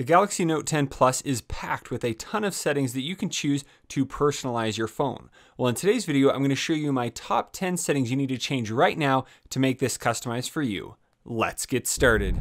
The Galaxy Note 10 Plus is packed with a ton of settings that you can choose to personalize your phone. Well, in today's video, I'm going to show you my top 10 settings you need to change right now to make this customized for you. Let's get started.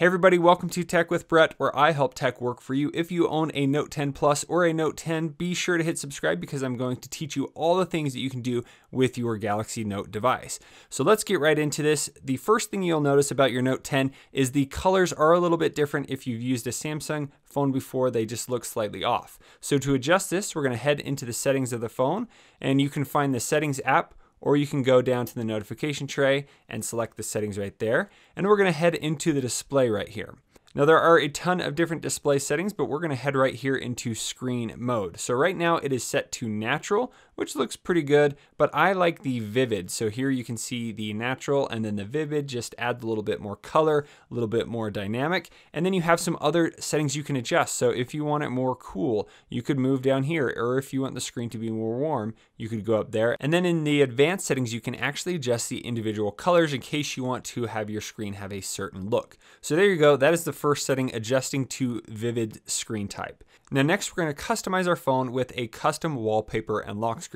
Hey everybody, welcome to Tech with Brett, where I help tech work for you. If you own a Note 10 Plus or a Note 10, be sure to hit subscribe because I'm going to teach you all the things that you can do with your Galaxy Note device. So let's get right into this. The first thing you'll notice about your Note 10 is the colors are a little bit different. If you've used a Samsung phone before, they just look slightly off. So to adjust this, we're going to head into the settings of the phone and you can find the settings app or you can go down to the notification tray and select the settings right there. And we're gonna head into the display right here. Now there are a ton of different display settings, but we're gonna head right here into screen mode. So right now it is set to natural, which looks pretty good, but I like the vivid. So here you can see the natural and then the vivid just add a little bit more color, a little bit more dynamic. And then you have some other settings you can adjust. So if you want it more cool, you could move down here, or if you want the screen to be more warm, you could go up there. And then in the advanced settings, you can actually adjust the individual colors in case you want to have your screen have a certain look. So there you go. That is the first setting, adjusting to vivid screen type. Now next we're going to customize our phone with a custom wallpaper and lock screen.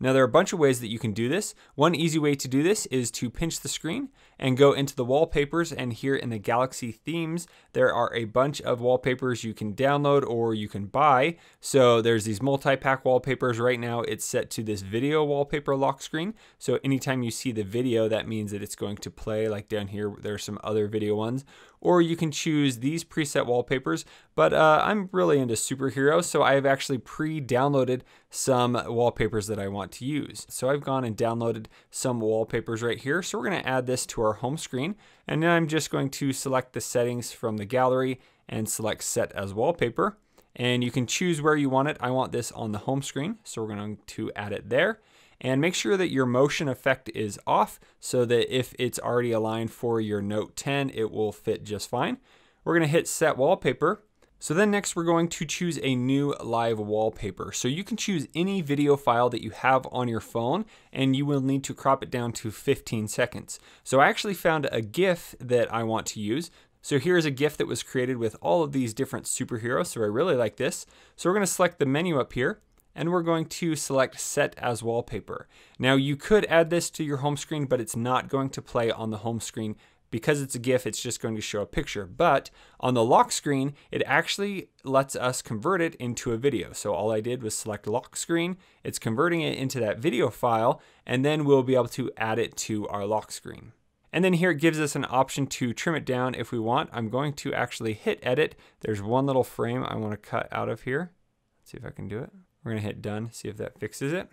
Now there are a bunch of ways that you can do this. One easy way to do this is to pinch the screen and go into the wallpapers and here in the Galaxy themes there are a bunch of wallpapers you can download or you can buy. So there's these multi-pack wallpapers. Right now it's set to this video wallpaper lock screen. So anytime you see the video that means that it's going to play like down here there's some other video ones or you can choose these preset wallpapers. But uh, I'm really into superheroes, so I've actually pre-downloaded some wallpapers that I want to use. So I've gone and downloaded some wallpapers right here. So we're gonna add this to our home screen. And then I'm just going to select the settings from the gallery and select set as wallpaper. And you can choose where you want it. I want this on the home screen. So we're going to add it there and make sure that your motion effect is off so that if it's already aligned for your Note 10, it will fit just fine. We're gonna hit set wallpaper. So then next we're going to choose a new live wallpaper. So you can choose any video file that you have on your phone and you will need to crop it down to 15 seconds. So I actually found a GIF that I want to use. So here's a GIF that was created with all of these different superheroes. So I really like this. So we're gonna select the menu up here and we're going to select set as wallpaper. Now you could add this to your home screen, but it's not going to play on the home screen because it's a GIF, it's just going to show a picture. But on the lock screen, it actually lets us convert it into a video. So all I did was select lock screen, it's converting it into that video file, and then we'll be able to add it to our lock screen. And then here it gives us an option to trim it down if we want. I'm going to actually hit edit. There's one little frame I want to cut out of here. Let's see if I can do it. We're going to hit done, see if that fixes it.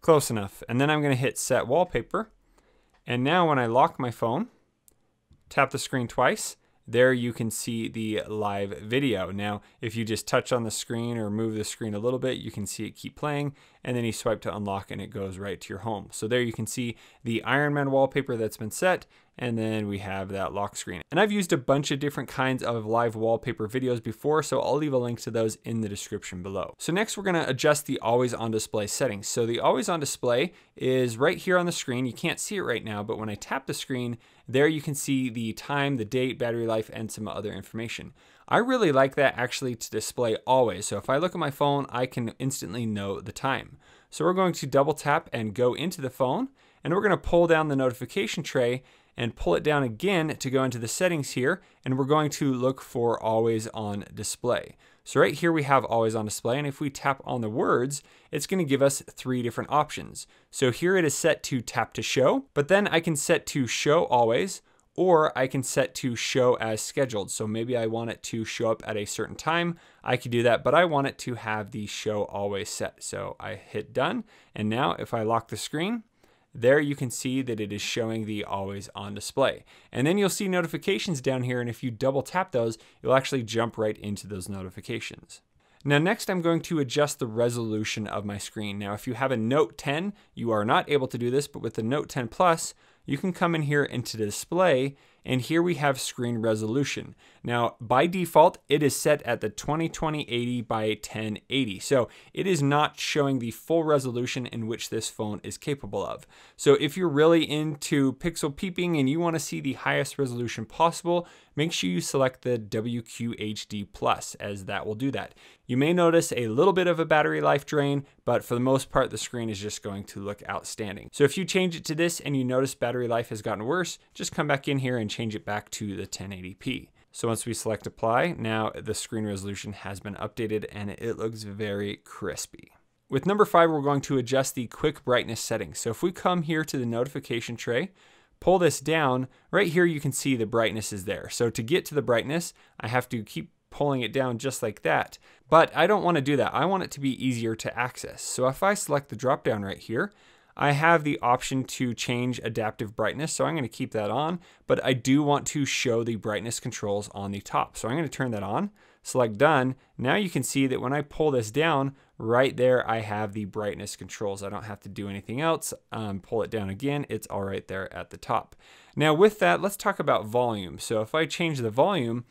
Close enough. And then I'm going to hit set wallpaper. And now when I lock my phone, tap the screen twice, there you can see the live video. Now, if you just touch on the screen or move the screen a little bit, you can see it keep playing, and then you swipe to unlock and it goes right to your home. So there you can see the Iron Man wallpaper that's been set, and then we have that lock screen. And I've used a bunch of different kinds of live wallpaper videos before, so I'll leave a link to those in the description below. So next we're gonna adjust the always on display settings. So the always on display is right here on the screen. You can't see it right now, but when I tap the screen, there you can see the time, the date, battery life, and some other information. I really like that actually to display always. So if I look at my phone, I can instantly know the time. So we're going to double tap and go into the phone, and we're gonna pull down the notification tray and pull it down again to go into the settings here and we're going to look for always on display. So right here we have always on display and if we tap on the words it's going to give us three different options. So here it is set to tap to show but then I can set to show always or I can set to show as scheduled. So maybe I want it to show up at a certain time. I could do that, but I want it to have the show always set. So I hit done. And now if I lock the screen, there you can see that it is showing the always on display. And then you'll see notifications down here and if you double tap those, you'll actually jump right into those notifications. Now next I'm going to adjust the resolution of my screen. Now if you have a Note 10, you are not able to do this, but with the Note 10 Plus, you can come in here into display and here we have screen resolution. Now, by default, it is set at the 2020 80 by 1080. So it is not showing the full resolution in which this phone is capable of. So if you're really into pixel peeping and you want to see the highest resolution possible, make sure you select the WQHD Plus as that will do that. You may notice a little bit of a battery life drain, but for the most part, the screen is just going to look outstanding. So if you change it to this and you notice battery life has gotten worse, just come back in here and change it back to the 1080p. So once we select apply, now the screen resolution has been updated and it looks very crispy. With number five, we're going to adjust the quick brightness settings. So if we come here to the notification tray, pull this down, right here you can see the brightness is there. So to get to the brightness, I have to keep pulling it down just like that. But I don't want to do that. I want it to be easier to access. So if I select the drop down right here, I have the option to change adaptive brightness, so I'm going to keep that on, but I do want to show the brightness controls on the top. So I'm going to turn that on, select done. Now you can see that when I pull this down, right there I have the brightness controls. I don't have to do anything else. Um, pull it down again, it's all right there at the top. Now with that, let's talk about volume. So if I change the volume,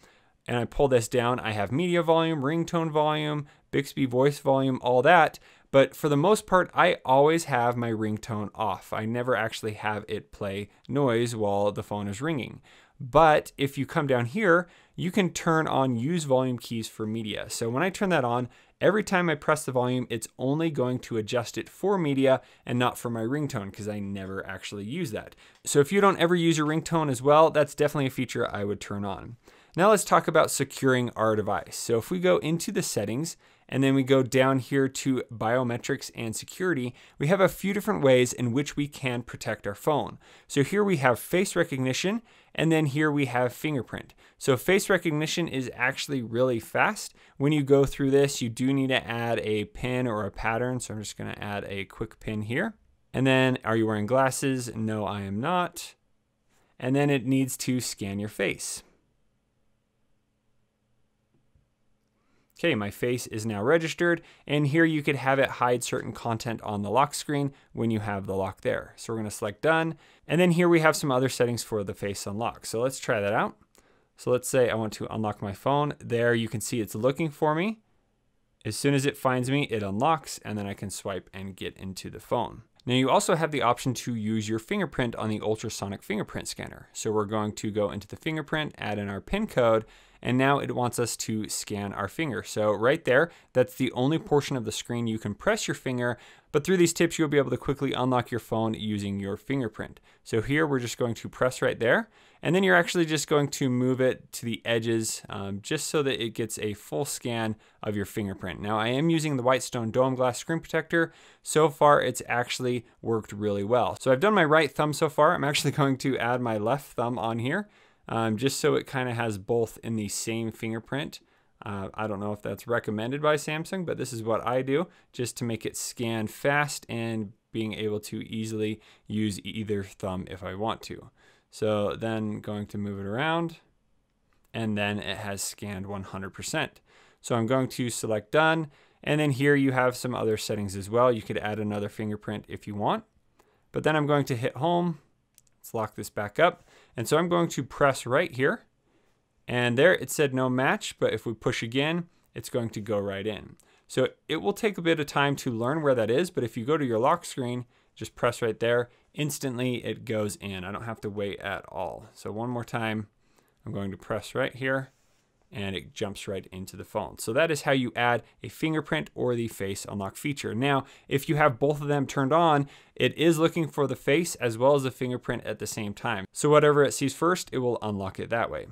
and I pull this down, I have media volume, ringtone volume, Bixby voice volume, all that. But for the most part, I always have my ringtone off. I never actually have it play noise while the phone is ringing. But if you come down here, you can turn on use volume keys for media. So when I turn that on, every time I press the volume, it's only going to adjust it for media and not for my ringtone because I never actually use that. So if you don't ever use your ringtone as well, that's definitely a feature I would turn on. Now let's talk about securing our device. So if we go into the settings and then we go down here to biometrics and security, we have a few different ways in which we can protect our phone. So here we have face recognition and then here we have fingerprint. So face recognition is actually really fast. When you go through this, you do need to add a pin or a pattern. So I'm just gonna add a quick pin here. And then are you wearing glasses? No, I am not. And then it needs to scan your face. Okay, my face is now registered, and here you could have it hide certain content on the lock screen when you have the lock there. So we're gonna select done, and then here we have some other settings for the face unlock. So let's try that out. So let's say I want to unlock my phone. There you can see it's looking for me. As soon as it finds me, it unlocks, and then I can swipe and get into the phone. Now you also have the option to use your fingerprint on the ultrasonic fingerprint scanner. So we're going to go into the fingerprint, add in our PIN code, and now it wants us to scan our finger. So right there, that's the only portion of the screen you can press your finger, but through these tips, you'll be able to quickly unlock your phone using your fingerprint. So here we're just going to press right there, and then you're actually just going to move it to the edges um, just so that it gets a full scan of your fingerprint. Now I am using the Whitestone Dome Glass Screen Protector. So far, it's actually worked really well. So I've done my right thumb so far. I'm actually going to add my left thumb on here um, just so it kind of has both in the same fingerprint. Uh, I don't know if that's recommended by Samsung, but this is what I do just to make it scan fast and being able to easily use either thumb if I want to. So then going to move it around and then it has scanned 100%. So I'm going to select done and then here you have some other settings as well. You could add another fingerprint if you want. But then I'm going to hit home. Let's lock this back up. And so I'm going to press right here. And there it said no match, but if we push again, it's going to go right in. So it will take a bit of time to learn where that is, but if you go to your lock screen, just press right there, instantly it goes in. I don't have to wait at all. So one more time, I'm going to press right here and it jumps right into the phone. So that is how you add a fingerprint or the face unlock feature. Now, if you have both of them turned on, it is looking for the face as well as the fingerprint at the same time. So whatever it sees first, it will unlock it that way.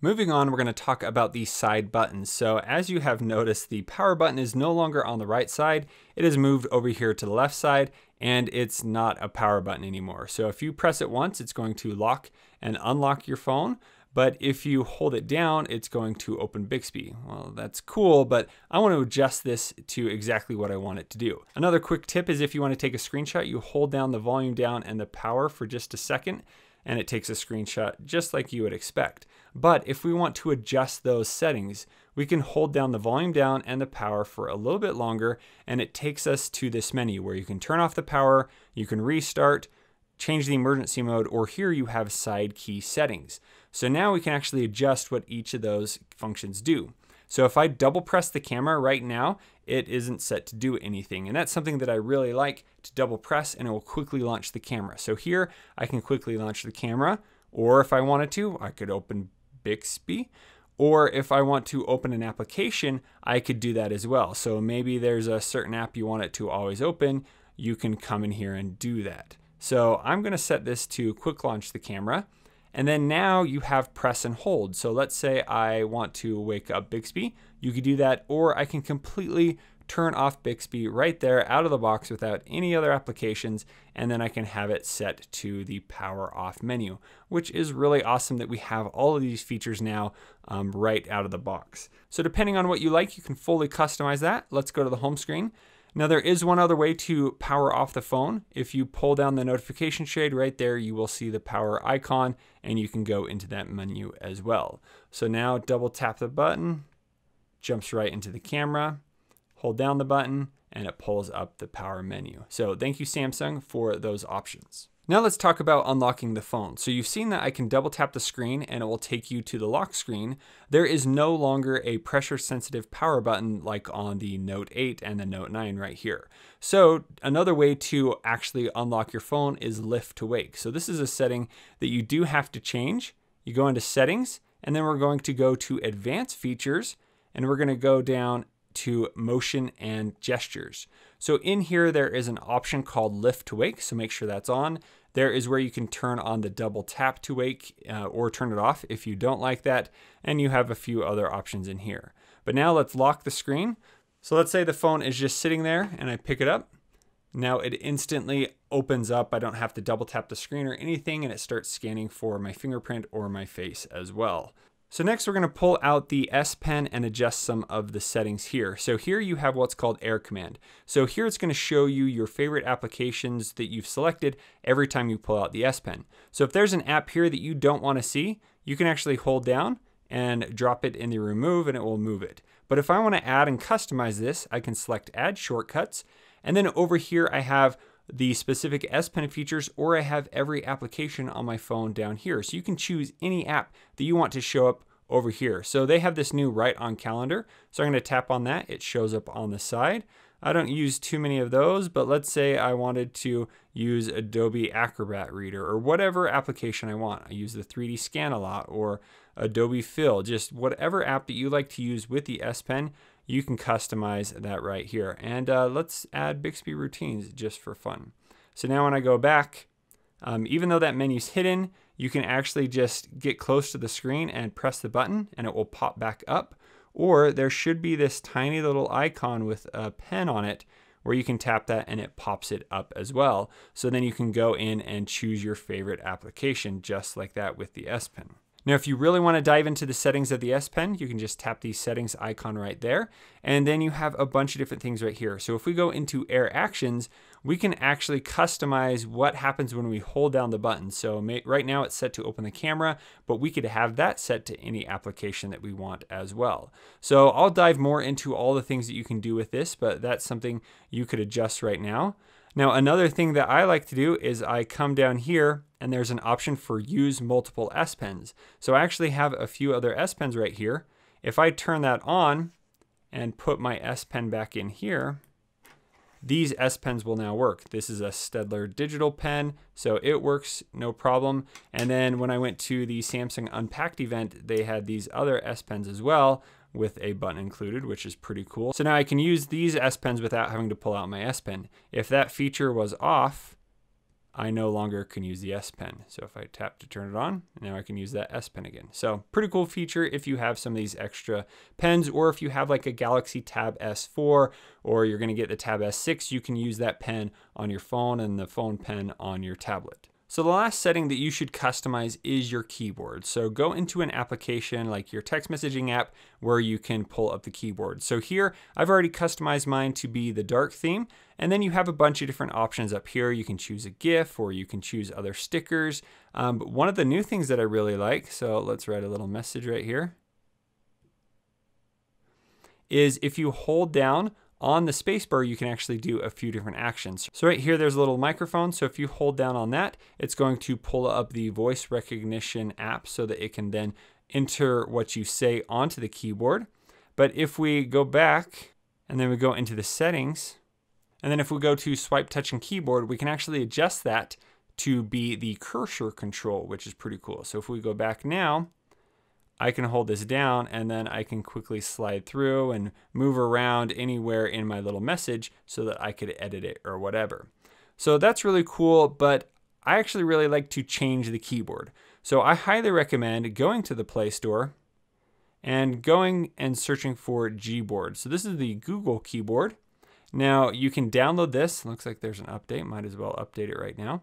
Moving on, we're going to talk about the side buttons. So as you have noticed, the power button is no longer on the right side. It has moved over here to the left side and it's not a power button anymore. So if you press it once, it's going to lock and unlock your phone. But if you hold it down, it's going to open Bixby. Well, that's cool, but I want to adjust this to exactly what I want it to do. Another quick tip is if you want to take a screenshot, you hold down the volume down and the power for just a second, and it takes a screenshot just like you would expect. But if we want to adjust those settings, we can hold down the volume down and the power for a little bit longer, and it takes us to this menu where you can turn off the power, you can restart, change the emergency mode, or here you have side key settings. So now we can actually adjust what each of those functions do. So if I double press the camera right now, it isn't set to do anything. And that's something that I really like to double press and it will quickly launch the camera. So here I can quickly launch the camera, or if I wanted to, I could open Bixby. Or if I want to open an application, I could do that as well. So maybe there's a certain app you want it to always open, you can come in here and do that. So I'm gonna set this to quick launch the camera. And then now you have press and hold. So let's say I want to wake up Bixby. You could do that, or I can completely turn off Bixby right there out of the box without any other applications, and then I can have it set to the power off menu, which is really awesome that we have all of these features now um, right out of the box. So depending on what you like, you can fully customize that. Let's go to the home screen. Now there is one other way to power off the phone. If you pull down the notification shade right there, you will see the power icon and you can go into that menu as well. So now double tap the button, jumps right into the camera, hold down the button and it pulls up the power menu. So thank you Samsung for those options. Now let's talk about unlocking the phone. So you've seen that I can double tap the screen and it will take you to the lock screen. There is no longer a pressure sensitive power button like on the Note 8 and the Note 9 right here. So another way to actually unlock your phone is lift to wake. So this is a setting that you do have to change. You go into settings and then we're going to go to advanced features and we're going to go down to motion and gestures. So in here, there is an option called lift to wake. So make sure that's on. There is where you can turn on the double tap to wake uh, or turn it off if you don't like that. And you have a few other options in here. But now let's lock the screen. So let's say the phone is just sitting there and I pick it up. Now it instantly opens up. I don't have to double tap the screen or anything and it starts scanning for my fingerprint or my face as well. So next we're going to pull out the S Pen and adjust some of the settings here. So here you have what's called Air Command. So here it's going to show you your favorite applications that you've selected every time you pull out the S Pen. So if there's an app here that you don't want to see, you can actually hold down and drop it in the remove and it will move it. But if I want to add and customize this, I can select add shortcuts. And then over here I have the specific S Pen features, or I have every application on my phone down here. So you can choose any app that you want to show up over here. So they have this new Write on calendar. So I'm going to tap on that. It shows up on the side. I don't use too many of those, but let's say I wanted to use Adobe Acrobat Reader or whatever application I want. I use the 3D Scan a lot or Adobe Fill, just whatever app that you like to use with the S Pen, you can customize that right here. And uh, let's add Bixby routines just for fun. So now when I go back, um, even though that menu's hidden, you can actually just get close to the screen and press the button and it will pop back up. Or there should be this tiny little icon with a pen on it where you can tap that and it pops it up as well. So then you can go in and choose your favorite application just like that with the S Pen. Now, if you really want to dive into the settings of the S Pen, you can just tap the settings icon right there. And then you have a bunch of different things right here. So if we go into Air Actions, we can actually customize what happens when we hold down the button. So right now it's set to open the camera, but we could have that set to any application that we want as well. So I'll dive more into all the things that you can do with this, but that's something you could adjust right now. Now, another thing that I like to do is I come down here and there's an option for use multiple S Pens. So I actually have a few other S Pens right here. If I turn that on and put my S Pen back in here, these S Pens will now work. This is a Staedtler digital pen, so it works no problem. And then when I went to the Samsung Unpacked event, they had these other S Pens as well, with a button included, which is pretty cool. So now I can use these S Pens without having to pull out my S Pen. If that feature was off, I no longer can use the S Pen. So if I tap to turn it on, now I can use that S Pen again. So pretty cool feature if you have some of these extra pens, or if you have like a Galaxy Tab S4, or you're gonna get the Tab S6, you can use that pen on your phone and the phone pen on your tablet. So the last setting that you should customize is your keyboard. So go into an application like your text messaging app where you can pull up the keyboard. So here I've already customized mine to be the dark theme. And then you have a bunch of different options up here. You can choose a GIF or you can choose other stickers. Um, but one of the new things that I really like, so let's write a little message right here, is if you hold down on the spacebar, you can actually do a few different actions. So right here, there's a little microphone. So if you hold down on that, it's going to pull up the voice recognition app so that it can then enter what you say onto the keyboard. But if we go back and then we go into the settings, and then if we go to swipe, touch, and keyboard, we can actually adjust that to be the cursor control, which is pretty cool. So if we go back now, I can hold this down and then I can quickly slide through and move around anywhere in my little message so that I could edit it or whatever. So that's really cool, but I actually really like to change the keyboard. So I highly recommend going to the Play Store and going and searching for Gboard. So this is the Google keyboard. Now you can download this. Looks like there's an update. Might as well update it right now.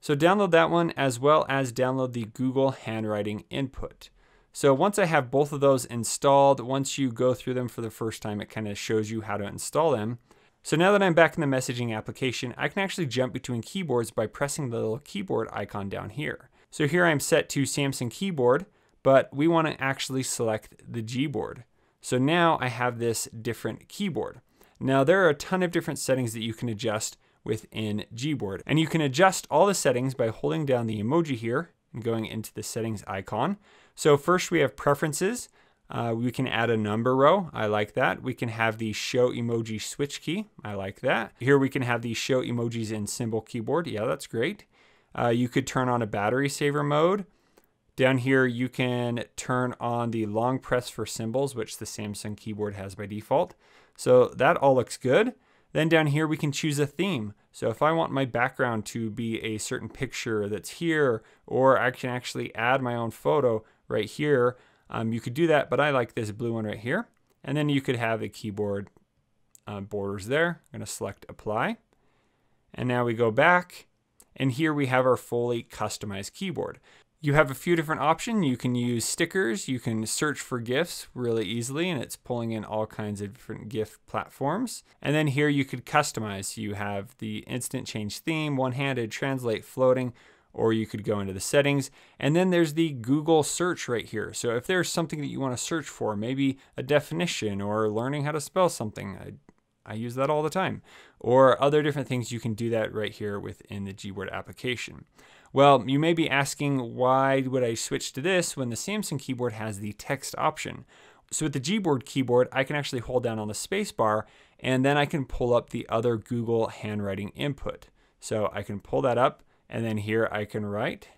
So download that one as well as download the Google Handwriting Input. So once I have both of those installed, once you go through them for the first time, it kind of shows you how to install them. So now that I'm back in the messaging application, I can actually jump between keyboards by pressing the little keyboard icon down here. So here I'm set to Samsung keyboard, but we want to actually select the Gboard. So now I have this different keyboard. Now there are a ton of different settings that you can adjust within Gboard. And you can adjust all the settings by holding down the emoji here and going into the settings icon. So first we have preferences. Uh, we can add a number row. I like that. We can have the show emoji switch key. I like that. Here we can have the show emojis in symbol keyboard. Yeah, that's great. Uh, you could turn on a battery saver mode. Down here, you can turn on the long press for symbols, which the Samsung keyboard has by default. So that all looks good. Then down here, we can choose a theme. So if I want my background to be a certain picture that's here, or I can actually add my own photo, right here. Um, you could do that, but I like this blue one right here. And then you could have the keyboard uh, borders there. I'm to select apply. And now we go back and here we have our fully customized keyboard. You have a few different options. You can use stickers. You can search for GIFs really easily, and it's pulling in all kinds of different GIF platforms. And then here you could customize. You have the instant change theme, one-handed, translate, floating, or you could go into the settings. And then there's the Google search right here. So if there's something that you want to search for, maybe a definition or learning how to spell something, I, I use that all the time, or other different things, you can do that right here within the Gboard application. Well, you may be asking, why would I switch to this when the Samsung keyboard has the text option? So with the Gboard keyboard, I can actually hold down on the spacebar and then I can pull up the other Google handwriting input. So I can pull that up and then here I can write.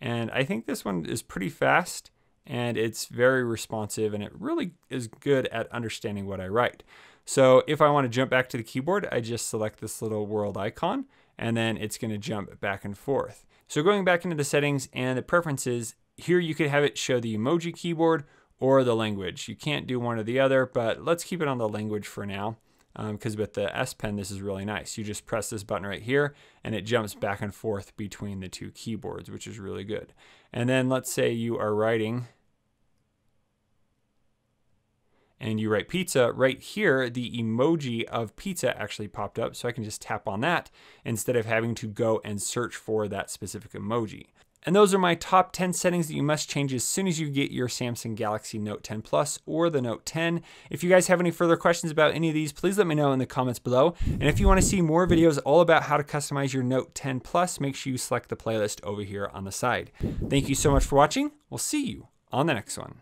And I think this one is pretty fast and it's very responsive and it really is good at understanding what I write. So if I want to jump back to the keyboard, I just select this little world icon and then it's going to jump back and forth. So going back into the settings and the preferences, here you could have it show the emoji keyboard or the language. You can't do one or the other, but let's keep it on the language for now because um, with the S Pen, this is really nice. You just press this button right here and it jumps back and forth between the two keyboards, which is really good. And then let's say you are writing and you write pizza, right here, the emoji of pizza actually popped up. So I can just tap on that instead of having to go and search for that specific emoji. And those are my top 10 settings that you must change as soon as you get your Samsung Galaxy Note 10 Plus or the Note 10. If you guys have any further questions about any of these, please let me know in the comments below. And if you want to see more videos all about how to customize your Note 10 Plus, make sure you select the playlist over here on the side. Thank you so much for watching. We'll see you on the next one.